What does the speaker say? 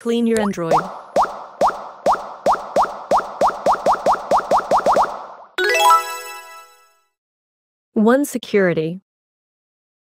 Clean your Android. One Security